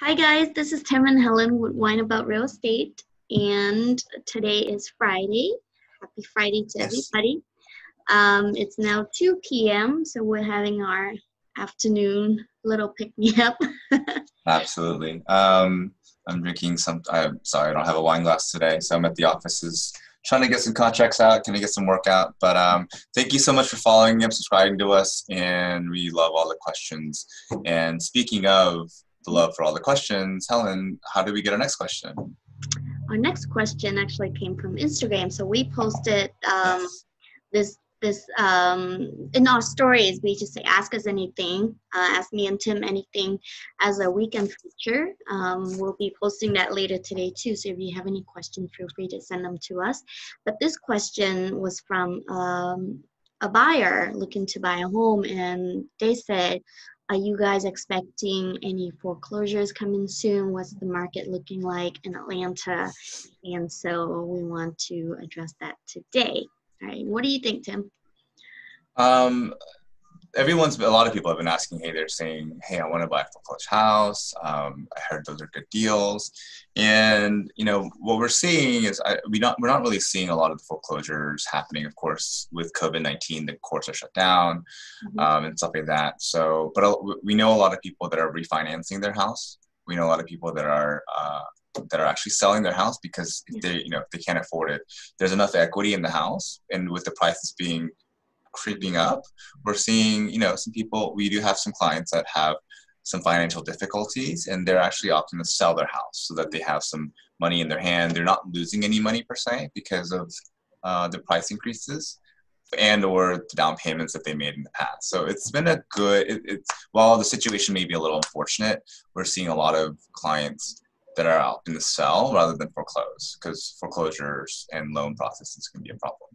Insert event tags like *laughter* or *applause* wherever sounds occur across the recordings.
Hi guys, this is Tim and Helen with Wine About Real Estate, and today is Friday. Happy Friday to Yes. everybody. Um, it's now 2 p.m., so we're having our afternoon little pick me up. *laughs* Absolutely. Um, I'm drinking some. I'm sorry, I don't have a wine glass today, so I'm at the offices trying to get some contracts out, trying to get some work out. But um, thank you so much for following and subscribing to us, and we love all the questions. And speaking of the love for all the questions, Helen, how do we get our next question? our next question actually came from Instagram, so we posted um, Yes. this this um, in our stories. We just say ask us anything, uh, ask me and Tim anything as a weekend feature. Um, we'll be posting that later today too. So if you have any questions, feel free to send them to us. But this question was from um, a buyer looking to buy a home, and they said. Are you guys expecting any foreclosures coming soon? What's the market looking like in Atlanta? And so we want to address that today. All right, what do you think, Tim? Um, everyone's a lot of people have been asking. Hey, they're saying, hey, I want to buy a foreclosed house. Um, I heard those are good deals, and you know what we're seeing is I, we not we're not really seeing a lot of the foreclosures happening. Of course, with COVID nineteen, the courts are shut down Mhm. um, and stuff like that. So, but we know a lot of people that are refinancing their house. We know a lot of people that are. Uh, that are actually selling their house because they you know if they can't afford it there's enough equity in the house and with the prices being creeping up we're seeing you know some people we do have some clients that have some financial difficulties and they're actually opting to sell their house so that they have some money in their hand they're not losing any money per se because of uh, the price increases and or the down payments that they made in the past so it's been a good it, it's while the situation may be a little unfortunate we're seeing a lot of clients that are out in the sell rather than foreclose because foreclosures and loan processes can be a problem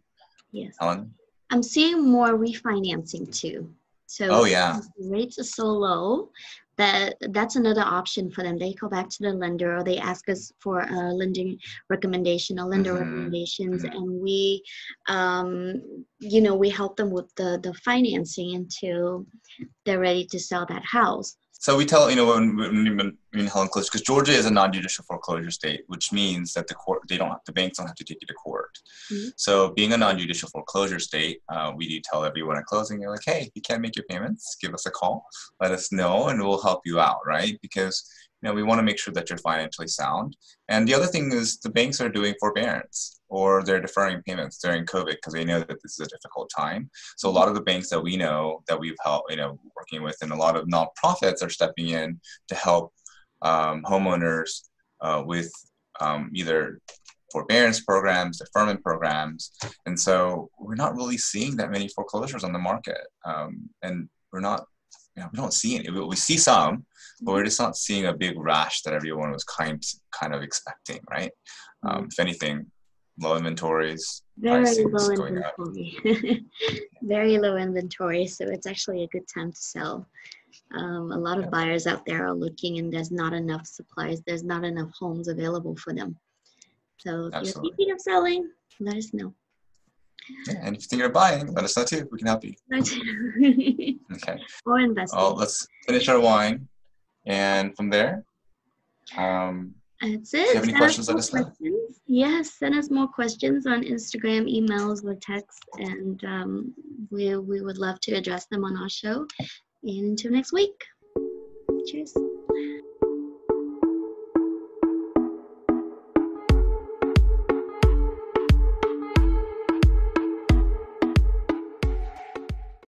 Yes. Helen? I'm seeing more refinancing too. So Oh, yeah. rates are so low that that's another option for them. They go back to the lender or they ask us for a lending recommendation, a lender Mhm. recommendations, Mhm. and we, um, you know, we help them with the the financing until they're ready to sell that house. So we tell you know when when, when Helen closed because Georgia is a non-judicial foreclosure state, which means that the court they don't have, the banks don't have to take you to court. Mhm. So being a non-judicial foreclosure state, uh, we do tell everyone at closing, you're like, hey, if you can't make your payments, give us a call, let us know, and we'll help you out, right? Because you know we want to make sure that you're financially sound. And the other thing is the banks are doing forbearance or they're deferring payments during COVID because they know that this is a difficult time. So a lot of the banks that we know that we've helped, you know, working with, and a lot of nonprofits are stepping in to help um, homeowners uh, with um, either forbearance programs, deferment programs, and so we're not really seeing that many foreclosures on the market, um, and we're not. You know, we don't see any. We see some, but we're just not seeing a big rash that everyone was kind kind of expecting, right? Um, if anything, low inventories, Very low inventory. *laughs* Very low inventory, so it's actually a good time to sell. Um, a lot of Yeah. buyers out there are looking, and there's not enough supplies. There's not enough homes available for them. So if you're thinking of selling, let us know. Yeah, and if you think you're buying, let us know too. We can help you. *laughs* Okay. or investing. Well, let's finish our wine, and from there, um, That's you it. have any questions, let us know. Yes, send us more questions on Instagram, emails, or text, and um, we we would love to address them on our show. Until next week. Cheers.